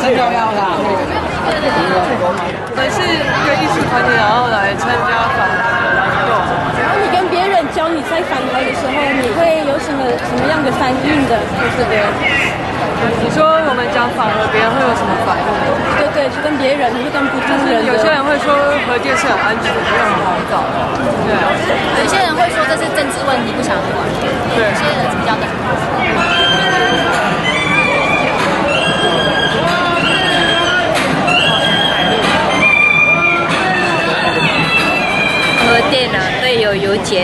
最重要的。我们是一个艺术团体，然后来参加反活动。然后你跟别人教你在反台的时候，你会有什么什么样的反应的？在这边，你说我们讲反核，别人会有什么反应？对对，就跟别人，就跟不同人。有些人会说核电是很安全，不用很好搞。有油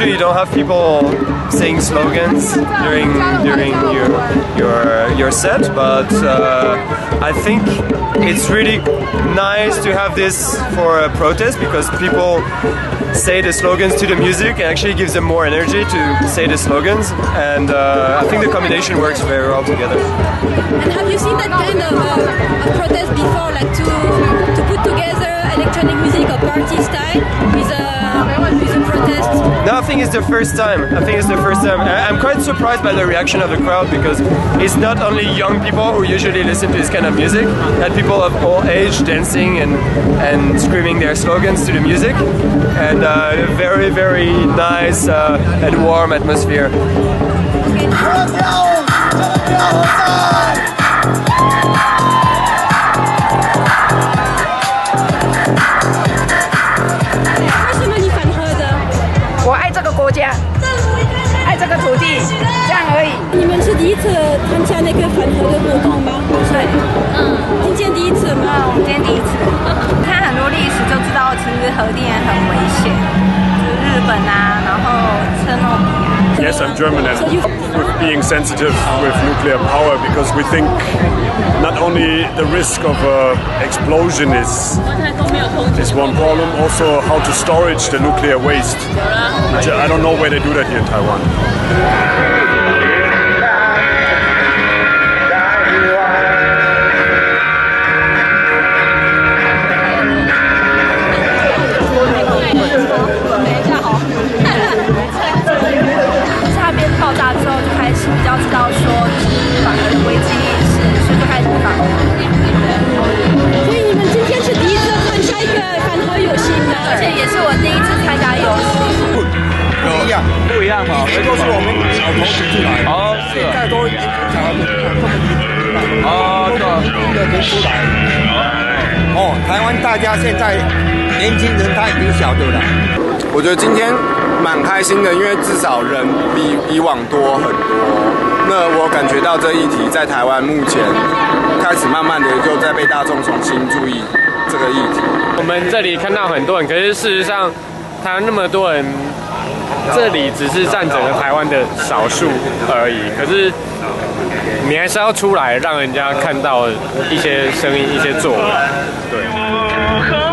You don't have people saying slogans during during your your your set, but uh, I think it's really nice to have this for a protest because people say the slogans to the music and actually gives them more energy to say the slogans, and uh, I think the combination works very well together. I think it's the first time. I think it's the first time. I'm quite surprised by the reaction of the crowd because it's not only young people who usually listen to this kind of music, and people of all age dancing and and screaming their slogans to the music, and uh, a very very nice uh, and warm atmosphere. 这个国家，爱这个土地，这样而已。你们是第一次参加那个反核的活动吗？对，嗯，今天第一次吗？我们今天第一次 看很多历史就知道，其实核电很危险，就是日本啊。Yes, I'm German and with being sensitive with nuclear power because we think not only the risk of uh, explosion is is one problem, also how to storage the nuclear waste. Which I don't know where they do that here in Taiwan. 爆炸之后就开始比较知道说，就是反核的危机意识，所以就开始反核。所以你们今天是第一次参加一个反核游行吗？而且也是我第一次参加游戏。不一样，不一样嘛，这都是我们小头提出来的。哦，是。现在都已经讲了，哦，对，的没出来。哦，台湾大家现在年轻人他已经晓得了。我觉得今天蛮开心的，因为至少人比以往多很多。那我感觉到这议题在台湾目前开始慢慢的就在被大众重新注意这个议题。我们这里看到很多人，可是事实上，台湾那么多人，这里只是占整个台湾的少数而已。可是你还是要出来，让人家看到一些声音、一些作为。对。